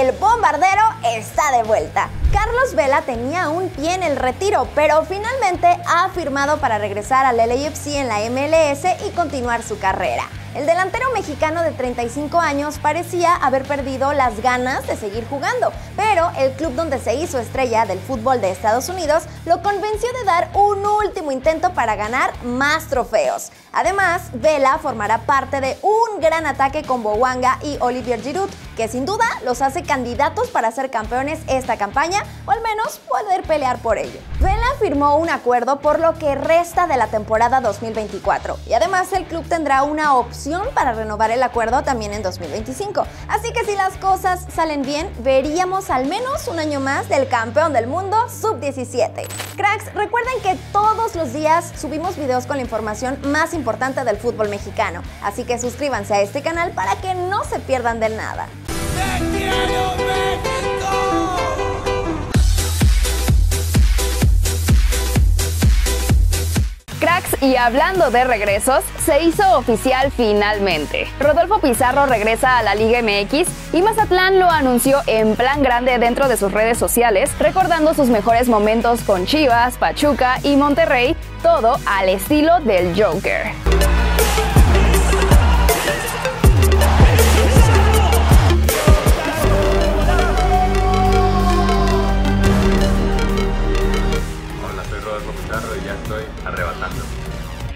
el bombardero está de vuelta. Carlos Vela tenía un pie en el retiro, pero finalmente ha firmado para regresar al LAFC en la MLS y continuar su carrera. El delantero mexicano de 35 años parecía haber perdido las ganas de seguir jugando, pero el club donde se hizo estrella del fútbol de Estados Unidos lo convenció de dar un último intento para ganar más trofeos. Además, Vela formará parte de un gran ataque con Bowanga y Olivier Giroud, que sin duda los hace candidatos para ser campeones esta campaña o al menos poder pelear por ello. Vela firmó un acuerdo por lo que resta de la temporada 2024 y además el club tendrá una opción para renovar el acuerdo también en 2025. Así que si las cosas salen bien, veríamos al menos un año más del campeón del mundo sub-17. Cracks, recuerden que todos los días subimos videos con la información más importante del fútbol mexicano, así que suscríbanse a este canal para que no se pierdan de nada. Y hablando de regresos, se hizo oficial finalmente. Rodolfo Pizarro regresa a la Liga MX y Mazatlán lo anunció en plan grande dentro de sus redes sociales, recordando sus mejores momentos con Chivas, Pachuca y Monterrey, todo al estilo del Joker.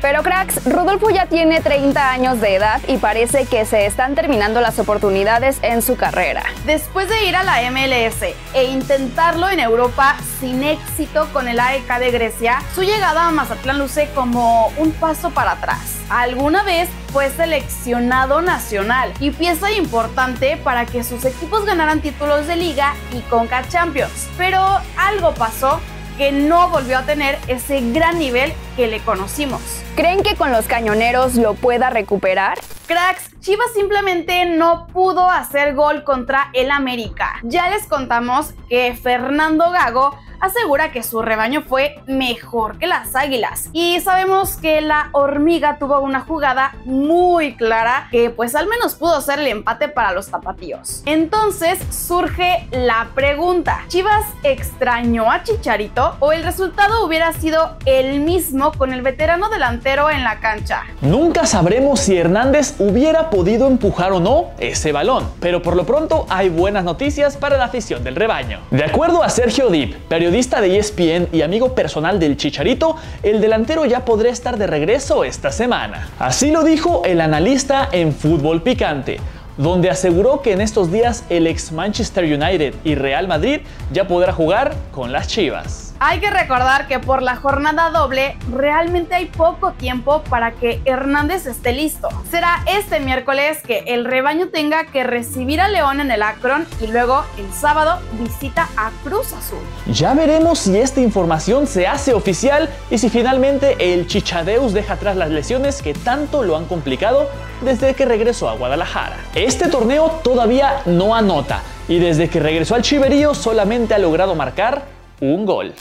Pero cracks, Rodolfo ya tiene 30 años de edad y parece que se están terminando las oportunidades en su carrera. Después de ir a la MLS e intentarlo en Europa sin éxito con el AEK de Grecia, su llegada a Mazatlán luce como un paso para atrás. Alguna vez fue seleccionado nacional y pieza importante para que sus equipos ganaran títulos de liga y Conca Champions. Pero algo pasó que no volvió a tener ese gran nivel que le conocimos. ¿Creen que con los cañoneros lo pueda recuperar? Cracks, Chivas simplemente no pudo hacer gol contra el América. Ya les contamos que Fernando Gago asegura que su rebaño fue mejor que las águilas. Y sabemos que la hormiga tuvo una jugada muy clara que pues al menos pudo ser el empate para los tapatíos. Entonces surge la pregunta, ¿Chivas extrañó a Chicharito o el resultado hubiera sido el mismo con el veterano delantero en la cancha? Nunca sabremos si Hernández hubiera podido empujar o no ese balón, pero por lo pronto hay buenas noticias para la afición del rebaño. De acuerdo a Sergio Dip, periodista de ESPN y amigo personal del Chicharito, el delantero ya podría estar de regreso esta semana. Así lo dijo el analista en Fútbol Picante donde aseguró que en estos días el ex Manchester United y Real Madrid ya podrá jugar con las Chivas. Hay que recordar que por la jornada doble realmente hay poco tiempo para que Hernández esté listo. Será este miércoles que el rebaño tenga que recibir a León en el Akron y luego el sábado visita a Cruz Azul. Ya veremos si esta información se hace oficial y si finalmente el Chichadeus deja atrás las lesiones que tanto lo han complicado desde que regresó a Guadalajara. Este torneo todavía no anota y desde que regresó al Chiverío solamente ha logrado marcar un gol.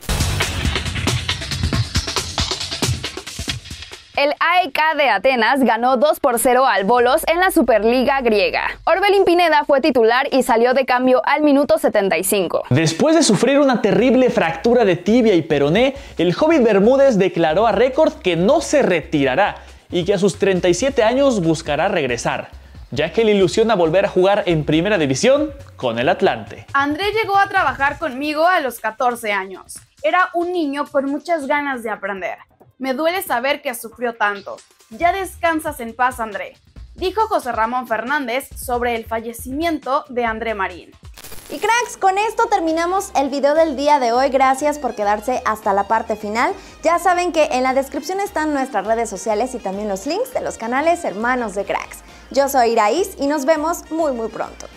El AEK de Atenas ganó 2 por 0 al Bolos en la Superliga griega. Orbelín Pineda fue titular y salió de cambio al minuto 75. Después de sufrir una terrible fractura de tibia y peroné, el Hobbit Bermúdez declaró a récord que no se retirará y que a sus 37 años buscará regresar ya que le ilusiona volver a jugar en primera división con el Atlante. André llegó a trabajar conmigo a los 14 años. Era un niño con muchas ganas de aprender. Me duele saber que sufrió tanto. Ya descansas en paz, André, dijo José Ramón Fernández sobre el fallecimiento de André Marín. Y cracks, con esto terminamos el video del día de hoy. Gracias por quedarse hasta la parte final. Ya saben que en la descripción están nuestras redes sociales y también los links de los canales hermanos de cracks. Yo soy Iraís y nos vemos muy muy pronto.